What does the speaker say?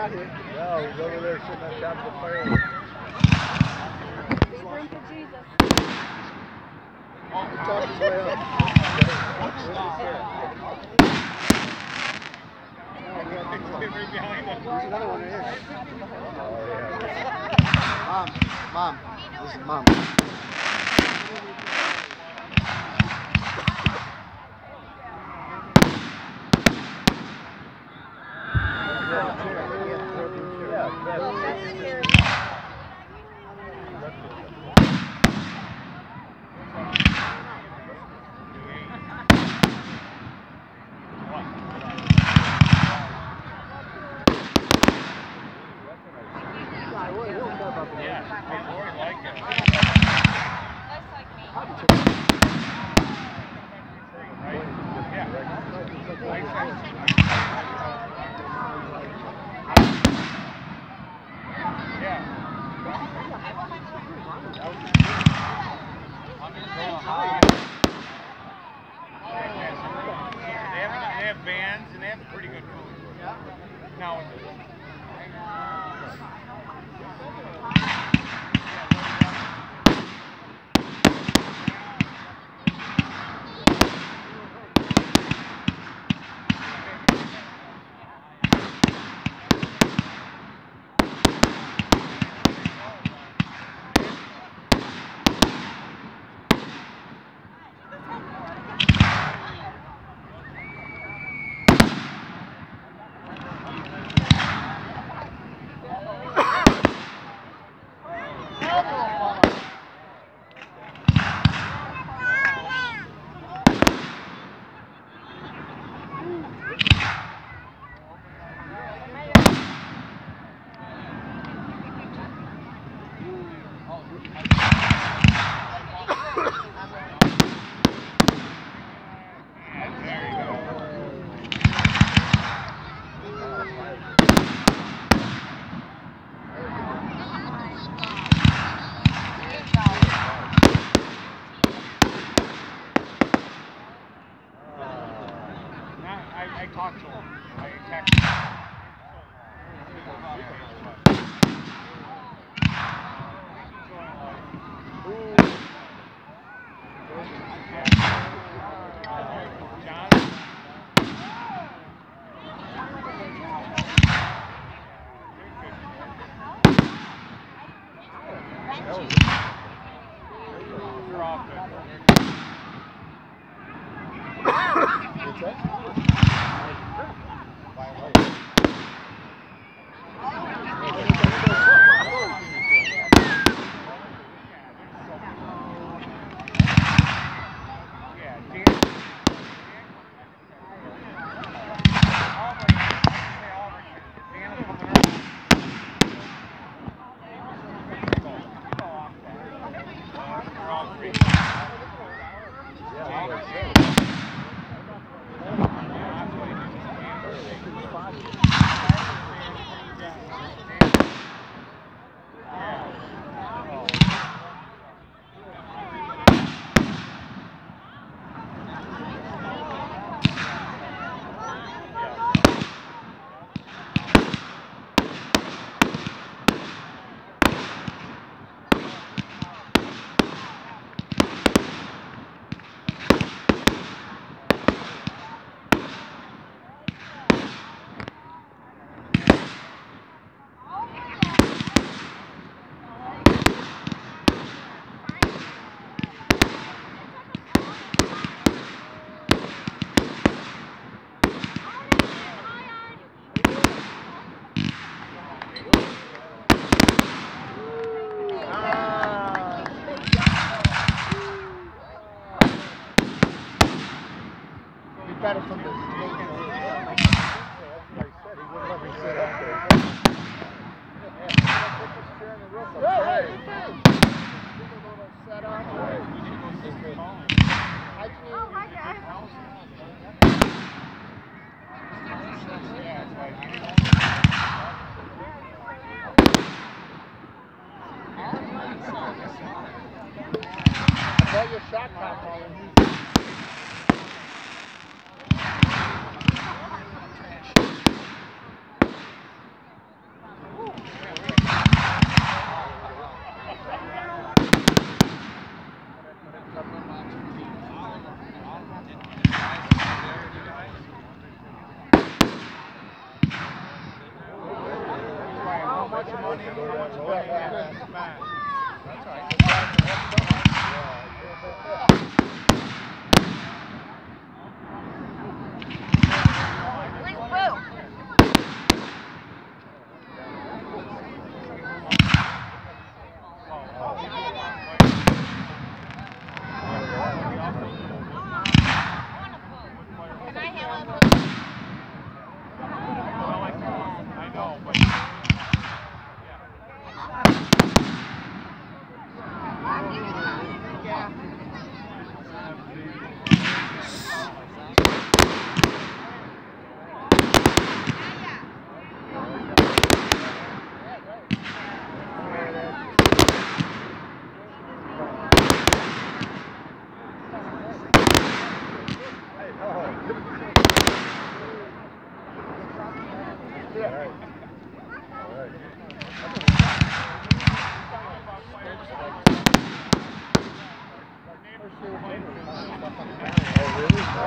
got here. No, he's over there sitting on top of the fire. Drink of Jesus. He talked his way up. There's another one right here. Oh, yeah. Mom, mom, listen, mom. I, talked to him. I texted him. Oh, hi, guys. I thought your shot clock That's right. All right.